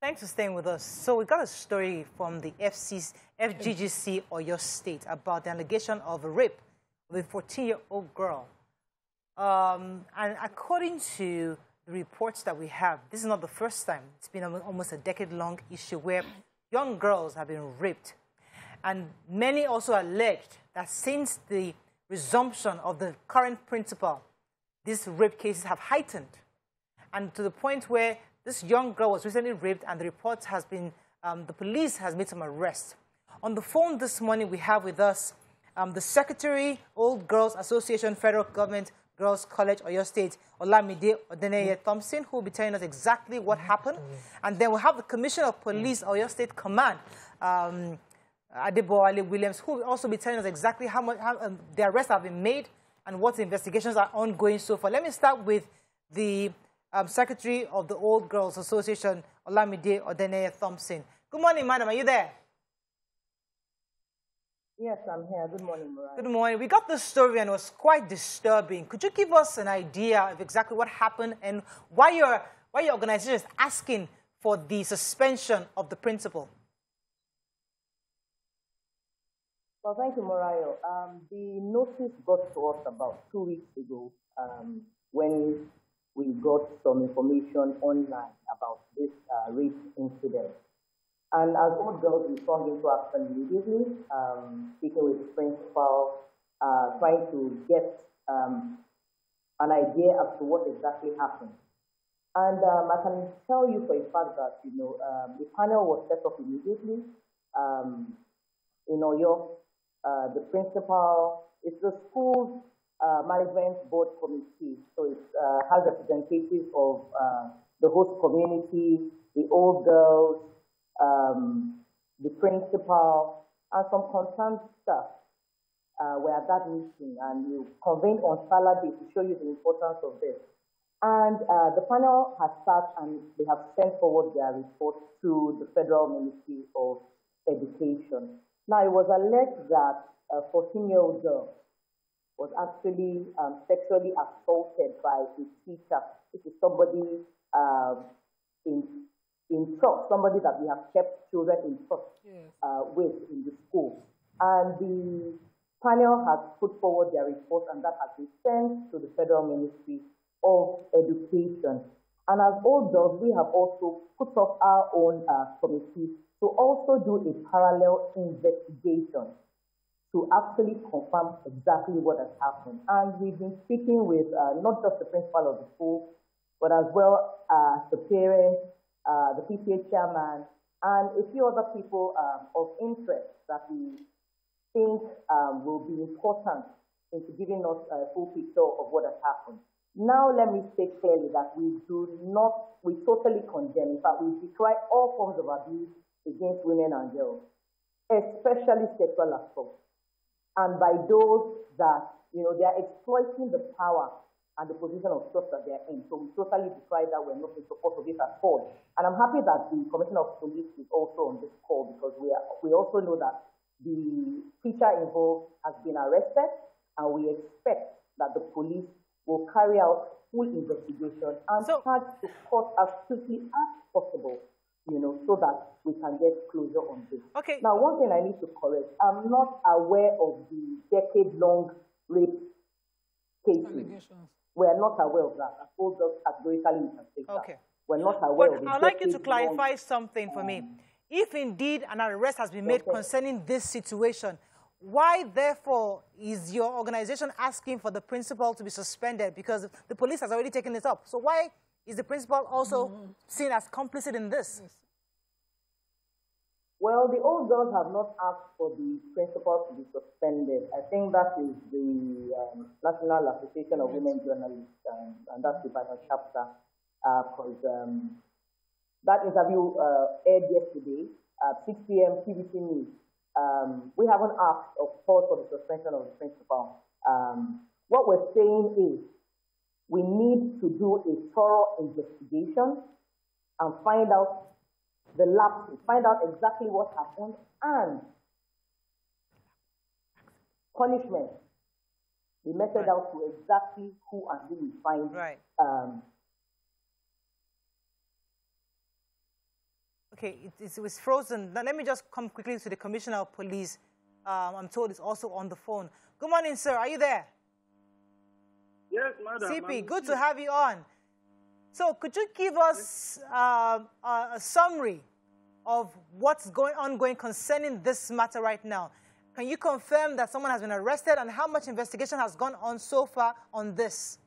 Thanks for staying with us. So we got a story from the FGGC Oyo state about the allegation of a rape of a 14-year-old girl. Um, and according to the reports that we have, this is not the first time. It's been almost a decade-long issue where young girls have been raped. And many also alleged that since the resumption of the current principal, these rape cases have heightened. And to the point where this young girl was recently raped, and the report has been, um, the police has made some arrests. On the phone this morning, we have with us um, the Secretary, Old Girls Association, Federal Government Girls College, Oyo State, Olamide Odeneye Thompson, who will be telling us exactly what happened. And then we'll have the Commissioner of Police, Oyo State Command, um, Adebowale Williams, who will also be telling us exactly how much how, um, the arrests have been made and what investigations are ongoing so far. Let me start with the um, Secretary of the Old Girls Association, Olamide Odeneye Thompson. Good morning, madam. Are you there? Yes, I'm here. Good morning, Mariah. Good morning. We got this story and it was quite disturbing. Could you give us an idea of exactly what happened and why your, why your organization is asking for the suspension of the principal? Well, thank you, Mariah. Um, the notice got to us about two weeks ago um, when we got some information online about this uh, rape incident. And as old girls, we swung into action immediately, um, speaking with the principal, uh, trying to get um, an idea as to what exactly happened. And um, I can tell you for a fact that, you know, um, the panel was set up immediately um, in Oyo. Uh, the principal, it's the school's uh, management board committee. So it uh, has representatives of uh, the host community, the old girls, um, the principal, and some concerned staff uh, were at that meeting and we convened on Saturday to show you the importance of this. And uh, the panel has sat and they have sent forward their report to the Federal Ministry of Education. Now, it was alleged that a 14-year-old girl was actually um, sexually assaulted by a teacher. This is somebody um, in, in trust, somebody that we have kept children in trust yes. uh, with in the school. And the panel has put forward their report, and that has been sent to the Federal Ministry of Education. And as old does, we have also put up our own uh, committee to also do a parallel investigation to actually confirm exactly what has happened. And we've been speaking with uh, not just the principal of the school, but as well as the parents, uh, the PTA chairman, and a few other people um, of interest that we think um, will be important into giving us a full picture of what has happened. Now, let me state clearly that we do not, we totally condemn, in fact, we decry all forms of abuse against women and girls, especially sexual assault and by those that, you know, they are exploiting the power and the position of trust that they're in. So we totally decry that we're not in support of it at all. And I'm happy that the Commissioner of Police is also on this call because we, are, we also know that the teacher involved has been arrested and we expect that the police will carry out full investigation and so, charge the court as quickly as possible you know, so that we can get closure on this. Okay. Now, one thing I need to correct, I'm not aware of the decade-long rape cases. We're not aware of that. I suppose just categorically you can say okay. that. We're not aware but of I'd like you to clarify something for me. If indeed an arrest has been made okay. concerning this situation, why, therefore, is your organization asking for the principal to be suspended? Because the police has already taken this up. So why is the principal also mm -hmm. seen as complicit in this? Well, the old girls have not asked for the principal to be suspended. I think that is the um, National Association of yes. Women Journalists, um, and that's the Ibadan chapter, because uh, um, that interview uh, aired yesterday at 6 p.m. TVC News. Um, we haven't asked, of course, for the suspension of the principal. Um, what we're saying is we need to do a thorough investigation and find out the lapses, find out exactly what happened, and punishment be meted right. out to exactly who and who we find right. um, Okay, it, it was frozen. Now, let me just come quickly to the Commissioner of Police. Um, I'm told it's also on the phone. Good morning, sir. Are you there? Madam. CP, good to have you on. So, could you give us uh, a summary of what's going ongoing concerning this matter right now? Can you confirm that someone has been arrested and how much investigation has gone on so far on this?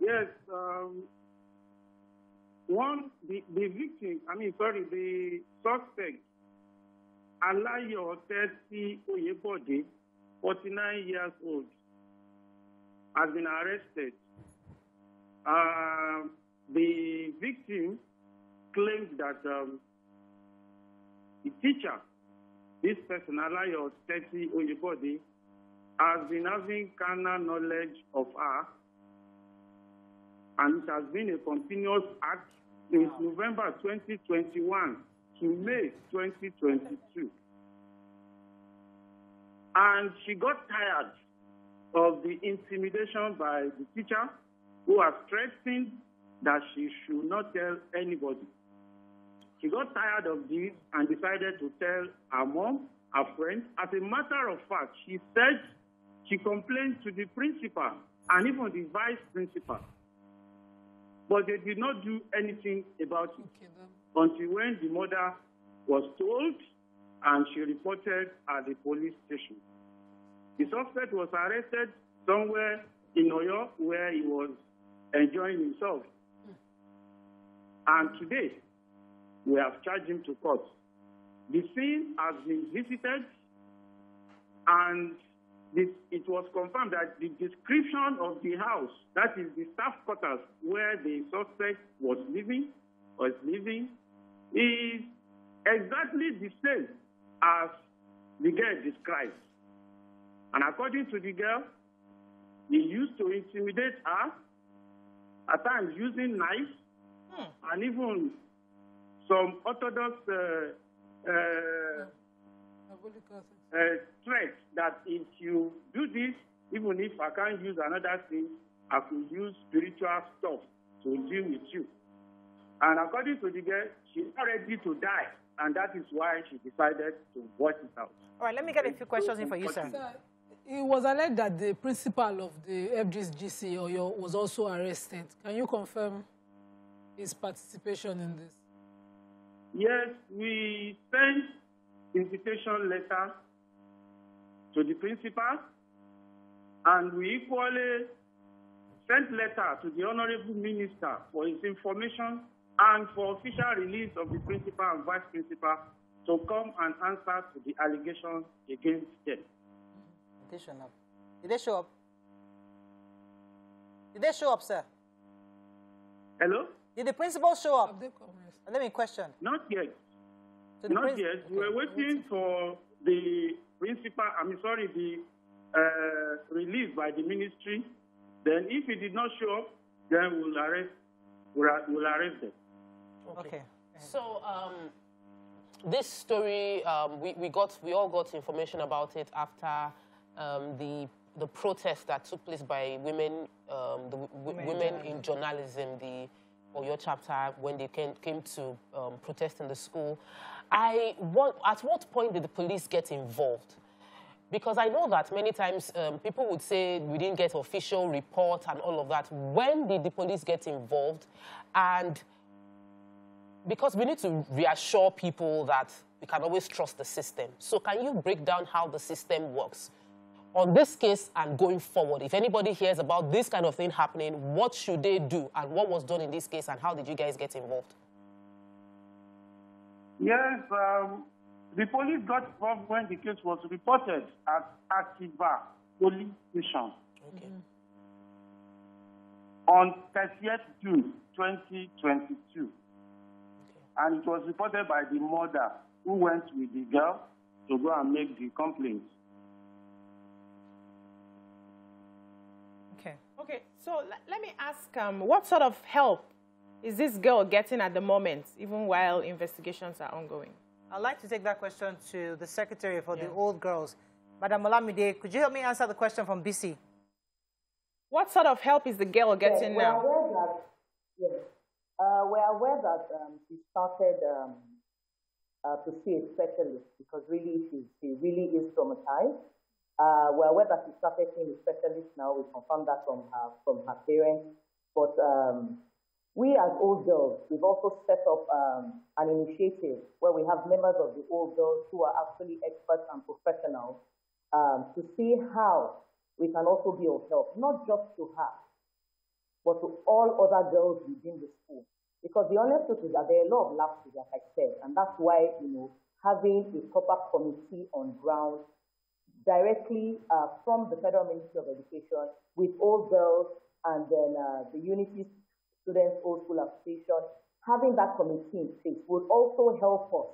Yes. Um, one, the, the victim, I mean, sorry, the suspect, Alayo Tesi Oyebode, 49 years old, has been arrested. Uh, the victim claims that um, the teacher, this person, Alayo Tesi Oyebode, has been having carnal knowledge of her, and it has been a continuous act since November 2021 to May 2022. And she got tired of the intimidation by the teacher who has threatened that she should not tell anybody. She got tired of this and decided to tell her mom, her friend. As a matter of fact, she said she complained to the principal and even the vice principal. But they did not do anything about it okay, until when the mother was told and she reported at the police station. The suspect was arrested somewhere in Oyo where he was enjoying himself. And today, we have charged him to court. The scene has been visited and this, it was confirmed that the description of the house, that is the staff quarters where the suspect was living is living, is exactly the same as the girl described. And according to the girl, he used to intimidate her, at times using knives, hmm. and even some orthodox uh, uh, uh, threat that if you do this, even if I can't use another thing, I could use spiritual stuff to deal with you. And according to the girl, she's not ready to die, and that is why she decided to watch it out. All right, let me get a few questions in for you, sir. sir it was alleged that the principal of the FGC Oyo was also arrested. Can you confirm his participation in this? Yes, we sent invitation letter to the principal, and we equally sent letter to the honorable minister for his information and for official release of the principal and vice principal to come and answer to the allegations against them. Did they show up? Did they show up? Did they show up, sir? Hello? Did the principal show up? Let me question. Not yet. So Not yet. Okay. We're waiting for the principal, I mean, sorry, the uh, release by the ministry. Then if he did not show up, then we'll arrest, we'll, we'll arrest them. Okay. okay. So, um, this story, um, we, we, got, we all got information about it after um, the, the protest that took place by women, um, the women, women in journalism, the Oyo chapter, when they came, came to um, protest in the school. I, what, at what point did the police get involved? Because I know that many times um, people would say we didn't get official report and all of that. When did the police get involved? And because we need to reassure people that we can always trust the system. So can you break down how the system works? On this case and going forward, if anybody hears about this kind of thing happening, what should they do? And what was done in this case and how did you guys get involved? Yes, um, the police got involved when the case was reported at Atiba Police Station. Okay. On 30th June 2022. Okay. And it was reported by the mother who went with the girl to go and make the complaint. Okay. Okay. So let me ask, um, what sort of help is this girl getting at the moment, even while investigations are ongoing? I'd like to take that question to the Secretary for yeah. the Old Girls. Madam Olamide, could you help me answer the question from BC? What sort of help is the girl getting yes, now? Well, yes. Uh, we're aware that um, she started um, uh, to see a specialist because really she, she really is traumatized. Uh, we're aware that she started seeing a specialist now. We confirmed that from her from her parents. But um, we as old girls, we've also set up um, an initiative where we have members of the old girls who are actually experts and professionals um, to see how we can also be of help, not just to her, but to all other girls within the school. Because the honest truth is that there are a lot of lapses, like I said, and that's why, you know, having a proper committee on ground directly uh, from the Federal Ministry of Education with all girls and then uh, the Unity Students Old School Association, having that committee in place would also help us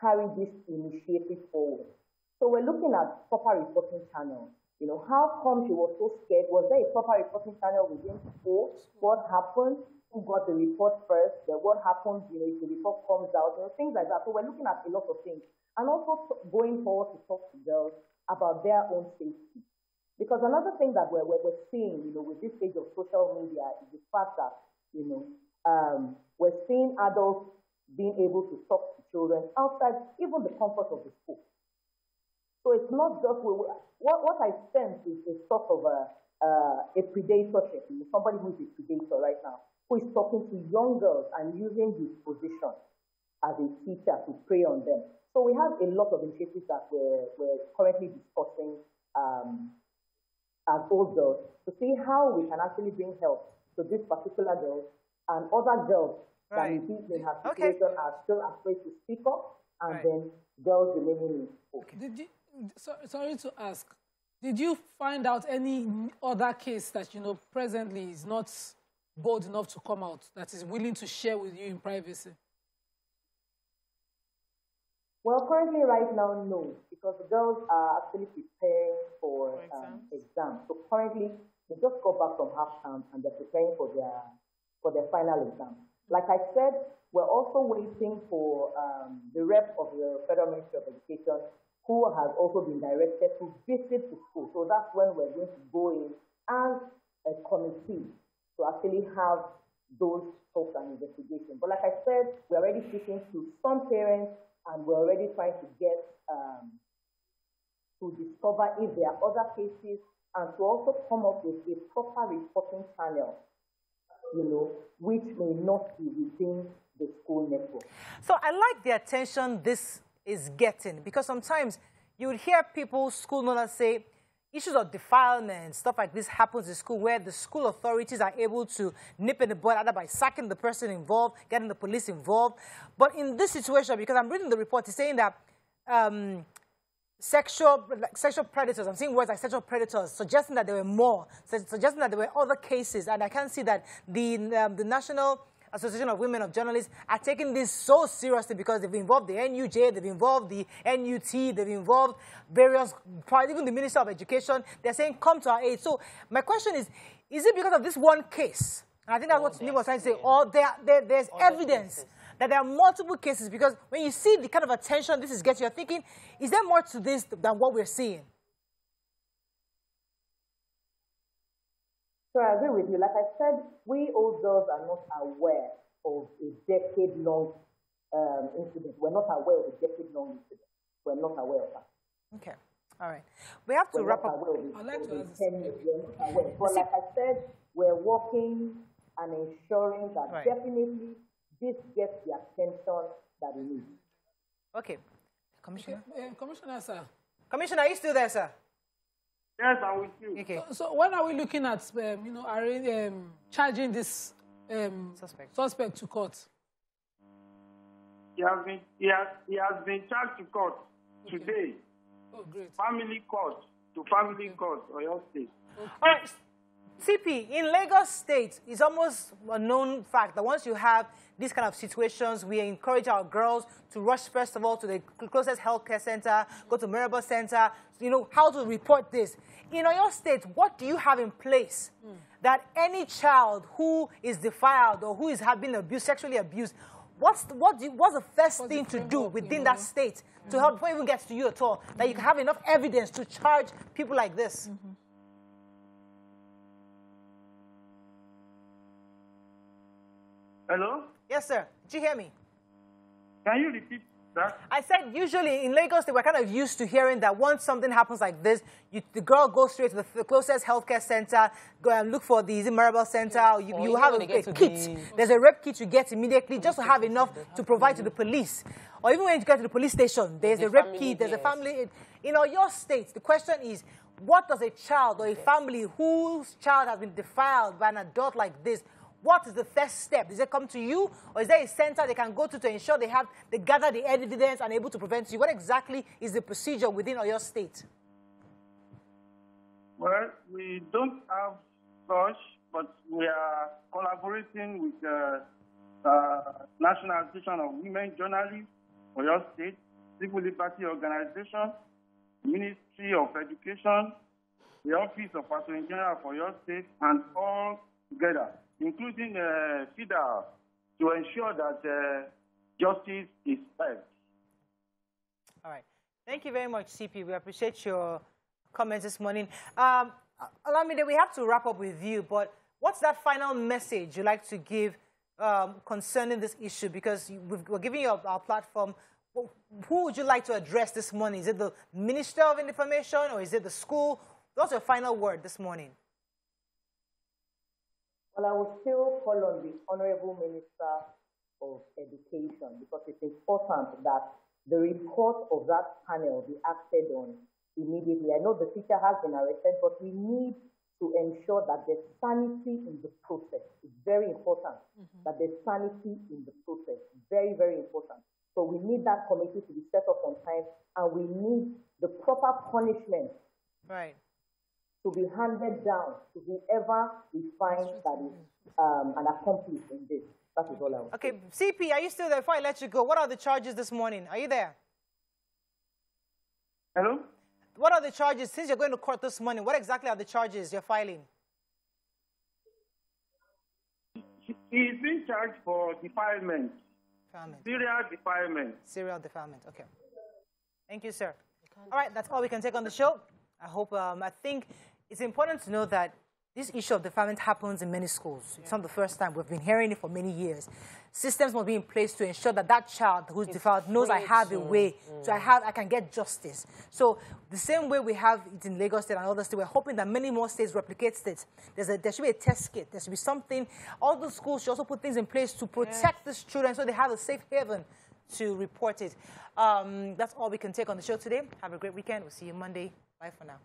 carry this initiative forward. So we're looking at proper reporting channels. You know, how come she was so scared? Was there a proper reporting channel within school? What happened? who got the report first, then what happens, you know, if the report comes out, you know, things like that. So we're looking at a lot of things. And also going forward to talk to girls about their own safety. Because another thing that we're, we're, seeing, you know, with this age of social media is the fact that, you know, um, we're seeing adults being able to talk to children outside even the comfort of the school. So it's not just, what, what I sense is a sort of a, uh, a predatorship, somebody who is a predator right now who is talking to young girls and using his position as a teacher to prey on them. So we have a lot of initiatives that we're, we're currently discussing um, as old girls to see how we can actually bring help to this particular girl and other girls right. that in her situation okay. are still afraid to speak up and right. then girls remaining in. Did you, so, sorry to ask, did you find out any other case that, you know, presently is not bold enough to come out, that is willing to share with you in privacy? Well, currently, right now, no, because the girls are actually preparing for, for um, exams. So currently, they just got back from half term and they're preparing for their for their final exam. Like I said, we're also waiting for um, the rep of the Federal Ministry of Education, who has also been directed to visit the school. So that's when we're going to go in as a committee to actually have those talks and investigations. But like I said, we're already speaking to some parents and we're already trying to get um, to discover if there are other cases and to also come up with a proper reporting channel, you know, which may not be within the school network. So I like the attention this is getting because sometimes you would hear people, school owners say, issues of defilement, stuff like this happens in school where the school authorities are able to nip in the bud either by sacking the person involved, getting the police involved. But in this situation, because I'm reading the report, it's saying that um, sexual, like sexual predators, I'm seeing words like sexual predators, suggesting that there were more, suggesting that there were other cases. And I can see that the, um, the National Association of Women of Journalists are taking this so seriously because they've involved the NUJ, they've involved the NUT, they've involved various, even the Minister of Education. They're saying, come to our aid. So my question is, is it because of this one case? And I think that's what Nick was trying to say. Or there, there there's evidence cases. that there are multiple cases because when you see the kind of attention this is getting, you're thinking, is there more to this than what we're seeing? So I agree with you. Like I said, we old girls are not aware of a decade-long um, incident. We're not aware of a decade-long incident. We're not aware of that. Okay. All right. We have to we're wrap up. I'd like to 10 years, But like I said, we're working and ensuring that right. definitely this gets the attention that it needs. Okay. Commissioner? Okay. Uh, Commissioner, sir. Commissioner, are you still there, sir? Yes, I'm with you. Okay. So, so when are we looking at, um, you know, are, um, charging this um, suspect. suspect to court? He has been he has, he has been charged to court okay. today. Oh, great. Family court to family okay. court, your State. Okay. All right. CP, in Lagos State, it's almost a known fact that once you have these kind of situations, we encourage our girls to rush, first of all, to the closest healthcare center, go to Mirabel Center, you know, how to report this. In your state, what do you have in place mm. that any child who is defiled or who is have been abused, sexually abused, what's the, what do you, what's the first what's thing the to do within that state mm. to help before it even gets to you at all, that you can have enough evidence to charge people like this? Mm -hmm. Hello? Yes, sir. Did you hear me? Can you repeat that? I said usually in Lagos they were kind of used to hearing that once something happens like this, you, the girl goes straight to the, the closest healthcare center, go and look for the Mirabel Center. Yeah. You, you have a, a kit. The... There's a rape kit you get immediately just to have enough to provide to the police. Or even when you get to the police station, there's the a rape kit, there's yes. a family. In know, your state, the question is, what does a child or a family whose child has been defiled by an adult like this, what is the first step? Does it come to you, or is there a center they can go to to ensure they have they gather the evidence and able to prevent you? What exactly is the procedure within your state? Well, we don't have such, but we are collaborating with the uh, National Association of Women Journalists for Oyo state, Civil Liberty Organization, Ministry of Education, the Office of Attorney General for Oyo state, and all together including uh, FIDA, to ensure that uh, justice is served. All right. Thank you very much, CP. We appreciate your comments this morning. Um, allow me that we have to wrap up with you, but what's that final message you'd like to give um, concerning this issue? Because we're giving you our platform. Who would you like to address this morning? Is it the Minister of Information or is it the school? What's your final word this morning? Well, I will still call on the Honorable Minister of Education because it's important that the report of that panel be acted on immediately. I know the teacher has been arrested, but we need to ensure that there's sanity in the process. It's very important mm-hmm. that there's sanity in the process. Very, very important. So we need that committee to be set up on time, and we need the proper punishment right to be handed down to whoever we find that is um, an accomplice in this. That is all I want. Okay, say. CP, are you still there? Before I let you go, what are the charges this morning? Are you there? Hello? What are the charges? Since you're going to court this morning, what exactly are the charges you're filing? He's been charged for defilement. Defilement. Serial defilement. Serial defilement. Okay. Thank you, sir. All right, that's all we can take on the show. I hope, um, I think it's important to know that this issue of defilement happens in many schools. It's not the first time. We've been hearing it for many years. Systems must be in place to ensure that that child who's it's defiled knows I have a way, mm. so I have I can get justice. So the same way we have it in Lagos State and other states, we're hoping that many more states replicate a, there should be a test kit. There should be something. All the schools should also put things in place to protect yes. these children so they have a safe haven to report it. Um, that's all we can take on the show today. Have a great weekend. We'll see you Monday. Bye for now.